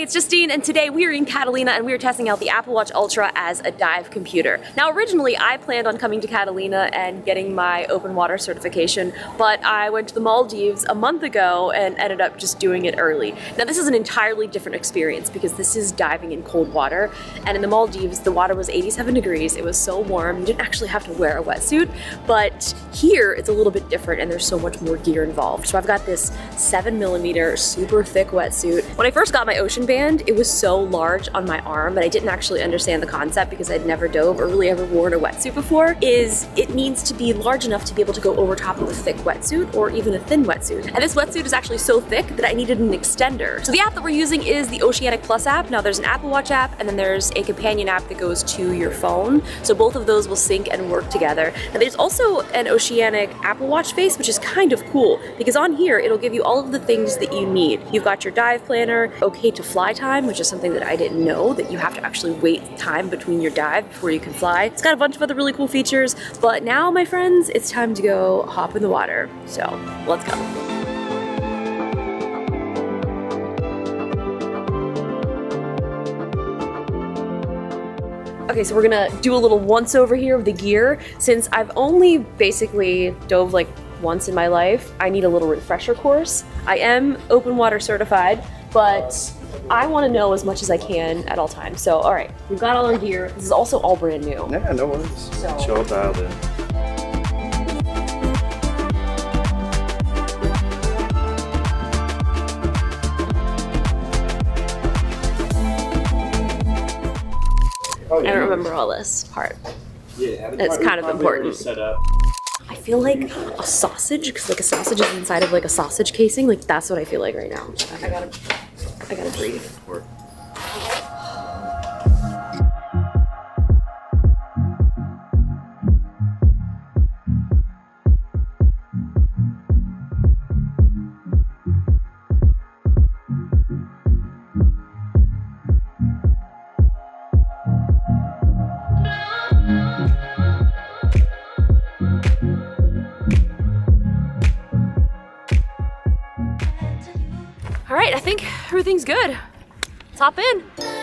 Hey, it's Justine, and today we are in Catalina and we are testing out the Apple Watch Ultra as a dive computer. Now, originally I planned on coming to Catalina and getting my open water certification, but I went to the Maldives a month ago and ended up just doing it early. Now, this is an entirely different experience because this is diving in cold water, and in the Maldives, the water was 87 degrees. It was so warm, you didn't actually have to wear a wetsuit, but here it's a little bit different and there's so much more gear involved. So I've got this 7 millimeter super thick wetsuit. When I first got my ocean band, it was so large on my arm, but I didn't actually understand the concept because I'd never dove or really ever worn a wetsuit before, is it needs to be large enough to be able to go over top of a thick wetsuit or even a thin wetsuit. And this wetsuit is actually so thick that I needed an extender. So the app that we're using is the Oceanic Plus app. Now there's an Apple Watch app and then there's a companion app that goes to your phone. So both of those will sync and work together. And there's also an Oceanic Apple Watch face, which is kind of cool because on here it'll give you all of the things that you need. You've got your dive planner, okay to fly time, which is something that I didn't know, that you have to actually wait time between your dive before you can fly. It's got a bunch of other really cool features, but now, my friends, it's time to go hop in the water. So, let's go. Okay, so we're gonna do a little once over here of the gear. Since I've only basically dove like once in my life, I need a little refresher course. I am open water certified, but I want to know as much as I can at all times. So, all right, we've got all our gear. This is also all brand new. Yeah, no worries. So- It's all dialed in. Oh, I don't remember all this part. Yeah, It's kind of important. Set up. I feel like a sausage, because like a sausage is inside of like a sausage casing. Like that's what I feel like right now. I gotta, I gotta breathe. Right, I think everything's good. Let's hop in.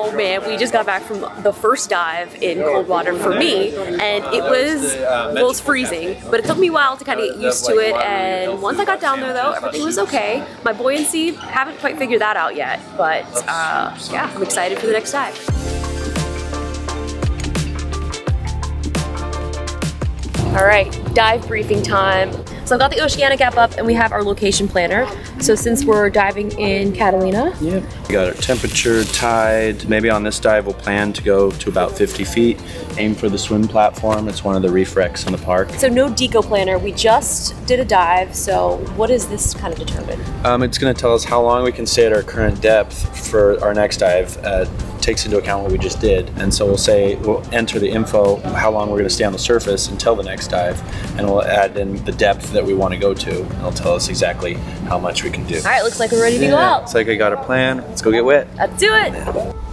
Oh man, we just got back from the first dive in cold water for me, and it was well, it was freezing. But it took me a while to kind of get used to it. And once I got down there, though, everything was okay. My buoyancy haven't quite figured that out yet, but uh, yeah, I'm excited for the next dive. All right, dive briefing time. So I've got the Oceanic app up and we have our location planner. So since we're diving in Catalina, Yeah. We got our temperature, tide. Maybe on this dive we'll plan to go to about 50 feet. Aim for the swim platform. It's one of the reef wrecks in the park. so no deco planner, we just did a dive. So what does this kind of determine? Um, it's going to tell us how long we can stay at our current depth for our next dive. Uh, takes into account what we just did, and so we'll say we'll enter the info how long we're going to stay on the surface until the next dive, and we'll add in the depth that we want to go to. And it'll tell us exactly how much we can do. All right, looks like we're ready to go out. It's like I got a plan. Let's go get wet. Let's do it.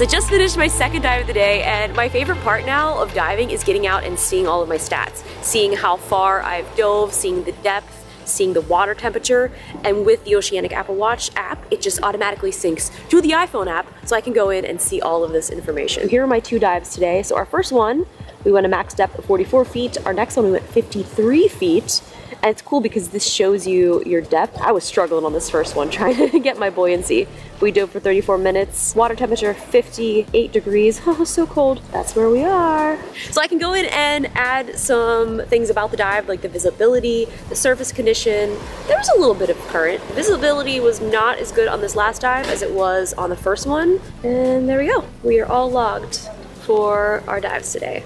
So I just finished my second dive of the day and my favorite part now of diving is getting out and seeing all of my stats. Seeing how far I've dove, seeing the depth, seeing the water temperature, and with the Oceanic Apple Watch app, it just automatically syncs to the iPhone app so I can go in and see all of this information. Here are my two dives today. So our first one, we went a max depth of 44 feet. Our next one, we went 53 feet. And it's cool because this shows you your depth. I was struggling on this first one trying to get my buoyancy. We dove for 34 minutes. Water temperature 58 degrees. Oh, so cold. That's where we are. So I can go in and add some things about the dive like the visibility, the surface condition. There was a little bit of current. Visibility was not as good on this last dive as it was on the first one. And there we go. We are all logged for our dives today.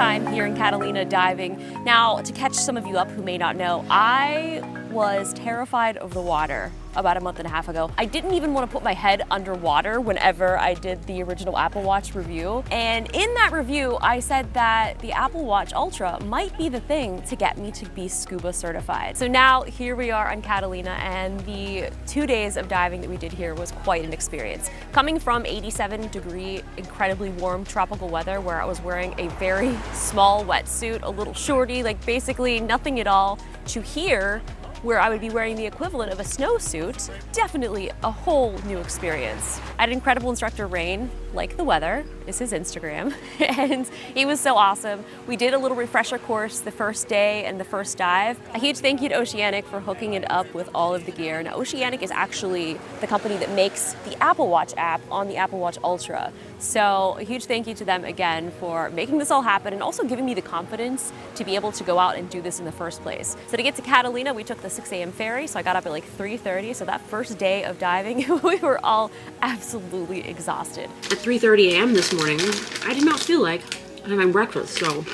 Time here in Catalina diving. Now, to catch some of you up who may not know, I was terrified of the water about a month and a half ago. I didn't even want to put my head underwater whenever I did the original Apple Watch review. And in that review, I said that the Apple Watch Ultra might be the thing to get me to be scuba certified. So now here we are on Catalina and the two days of diving that we did here was quite an experience. Coming from 87 degree, incredibly warm tropical weather where I was wearing a very small wetsuit, a little shorty, like basically nothing at all, to here where I would be wearing the equivalent of a snowsuit, definitely a whole new experience. I had incredible instructor Rain, like the weather, is his Instagram, and he was so awesome. We did a little refresher course the first day and the first dive. A huge thank you to Oceanic for hooking it up with all of the gear. Now, Oceanic is actually the company that makes the Apple Watch app on the Apple Watch Ultra. So a huge thank you to them again for making this all happen and also giving me the confidence to be able to go out and do this in the first place. So to get to Catalina, we took the 6 a.m. ferry, so I got up at like 3.30. So that first day of diving, we were all absolutely exhausted. At 3.30 a.m. this morning, I did not feel like having breakfast, so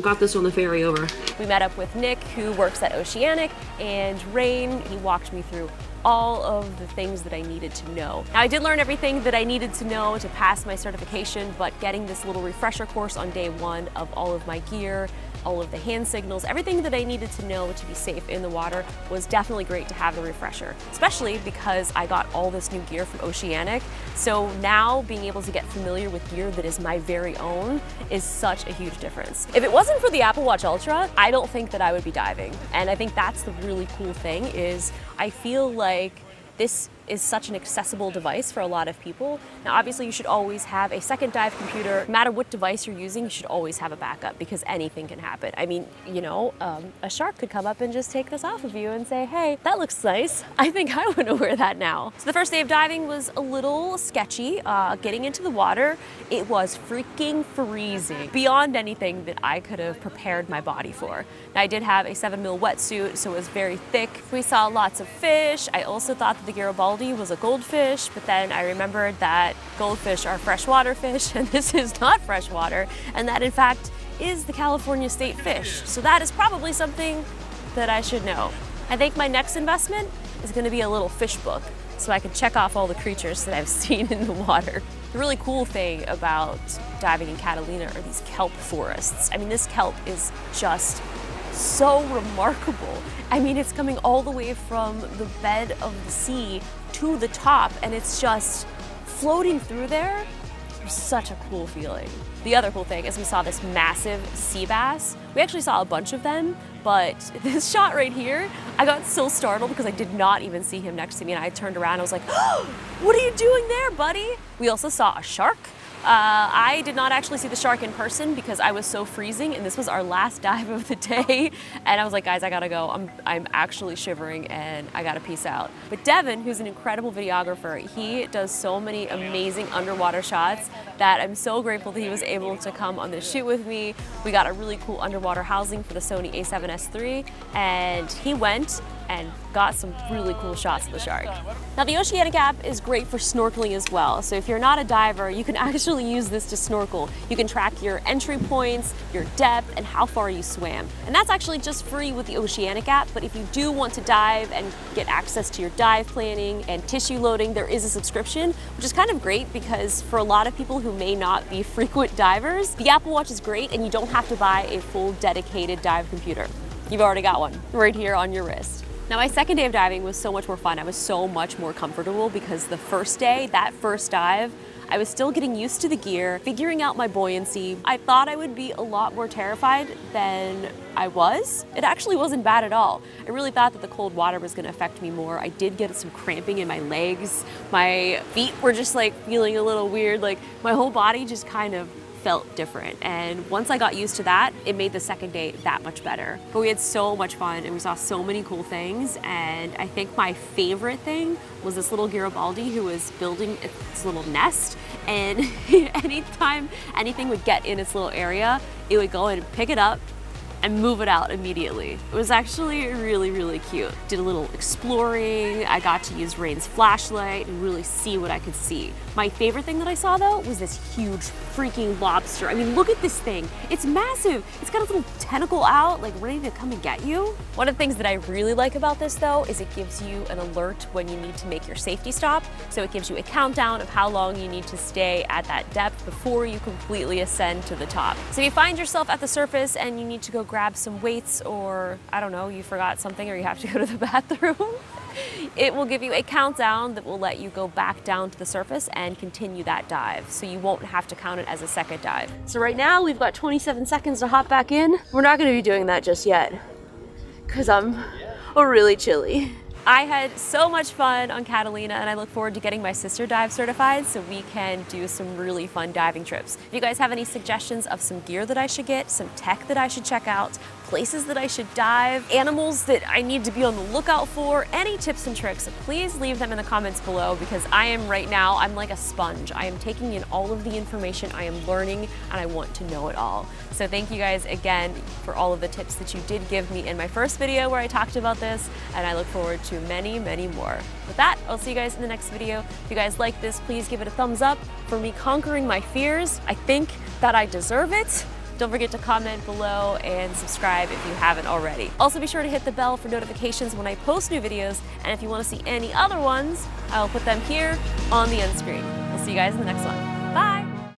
got this on the ferry over. We met up with Nick, who works at Oceanic, and Rain. He walked me through all of the things that I needed to know. Now, I did learn everything that I needed to know to pass my certification, but getting this little refresher course on day one of all of my gear, all of the hand signals, everything that I needed to know to be safe in the water was definitely great to have the refresher, especially because I got all this new gear from Oceanic. So now being able to get familiar with gear that is my very own is such a huge difference. If it wasn't for the Apple Watch Ultra, I don't think that I would be diving. And I think that's the really cool thing is I feel like this is such an accessible device for a lot of people. Now, obviously, you should always have a second dive computer. No matter what device you're using, you should always have a backup because anything can happen. I mean, you know, um, a shark could come up and just take this off of you and say, hey, that looks nice. I think I want to wear that now. So the first day of diving was a little sketchy. Uh, getting into the water, it was freaking freezing beyond anything that I could have prepared my body for. Now, I did have a seven mil wetsuit, so it was very thick. We saw lots of fish. I also thought that the Garibaldi was a goldfish, but then I remembered that goldfish are freshwater fish and this is not freshwater, and that in fact is the California state fish. So that is probably something that I should know. I think my next investment is gonna be a little fish book so I can check off all the creatures that I've seen in the water. The really cool thing about diving in Catalina are these kelp forests. I mean, this kelp is just so remarkable. I mean, it's coming all the way from the bed of the sea to the top and it's just floating through there. Such a cool feeling. The other cool thing is we saw this massive sea bass. We actually saw a bunch of them, but this shot right here, I got so startled because I did not even see him next to me and I turned around I was like, oh, what are you doing there, buddy? We also saw a shark uh, I did not actually see the shark in person because I was so freezing and this was our last dive of the day. And I was like, guys, I gotta go. I'm, I'm actually shivering and I gotta peace out. But Devin, who's an incredible videographer, he does so many amazing underwater shots that I'm so grateful that he was able to come on this shoot with me. We got a really cool underwater housing for the Sony a7S III and he went and got some really cool shots of the shark. Now the Oceanic app is great for snorkeling as well. So if you're not a diver, you can actually use this to snorkel. You can track your entry points, your depth, and how far you swam. And that's actually just free with the Oceanic app, but if you do want to dive and get access to your dive planning and tissue loading, there is a subscription, which is kind of great because for a lot of people who may not be frequent divers, the Apple Watch is great and you don't have to buy a full dedicated dive computer. You've already got one right here on your wrist. Now my second day of diving was so much more fun. I was so much more comfortable because the first day, that first dive, I was still getting used to the gear, figuring out my buoyancy. I thought I would be a lot more terrified than I was. It actually wasn't bad at all. I really thought that the cold water was gonna affect me more. I did get some cramping in my legs. My feet were just like feeling a little weird. Like my whole body just kind of felt different. And once I got used to that, it made the second day that much better. But we had so much fun and we saw so many cool things. And I think my favorite thing was this little Garibaldi who was building its little nest. And anytime anything would get in its little area, it would go and pick it up and move it out immediately. It was actually really, really cute. Did a little exploring. I got to use Rain's flashlight and really see what I could see. My favorite thing that I saw though was this huge freaking lobster. I mean, look at this thing. It's massive. It's got a little tentacle out, like ready to come and get you. One of the things that I really like about this though is it gives you an alert when you need to make your safety stop. So it gives you a countdown of how long you need to stay at that depth before you completely ascend to the top. So if you find yourself at the surface and you need to go grab some weights or I don't know, you forgot something or you have to go to the bathroom, it will give you a countdown that will let you go back down to the surface and continue that dive. So you won't have to count it as a second dive. So right now we've got 27 seconds to hop back in. We're not gonna be doing that just yet because I'm really chilly. I had so much fun on Catalina and I look forward to getting my sister dive certified so we can do some really fun diving trips. If you guys have any suggestions of some gear that I should get, some tech that I should check out, places that I should dive, animals that I need to be on the lookout for, any tips and tricks, please leave them in the comments below because I am right now, I'm like a sponge. I am taking in all of the information, I am learning, and I want to know it all. So thank you guys again for all of the tips that you did give me in my first video where I talked about this, and I look forward to many, many more. With that, I'll see you guys in the next video. If you guys like this, please give it a thumbs up for me conquering my fears. I think that I deserve it. Don't forget to comment below and subscribe if you haven't already. Also be sure to hit the bell for notifications when I post new videos, and if you want to see any other ones, I'll put them here on the end screen. I'll see you guys in the next one. Bye!